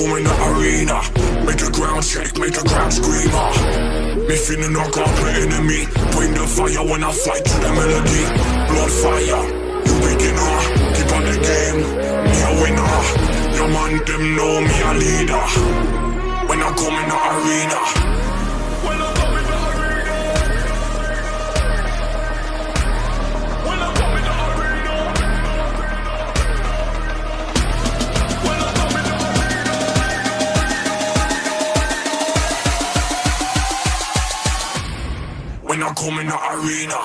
go in the arena Make the ground shake, make the ground screamer. Me feeling knock out the enemy Bring the fire when I fight to the melody. Blood fire. Man them know me a leader. When I come in the arena. When I come in the arena. When I come in the arena. When I come in the When I come in the arena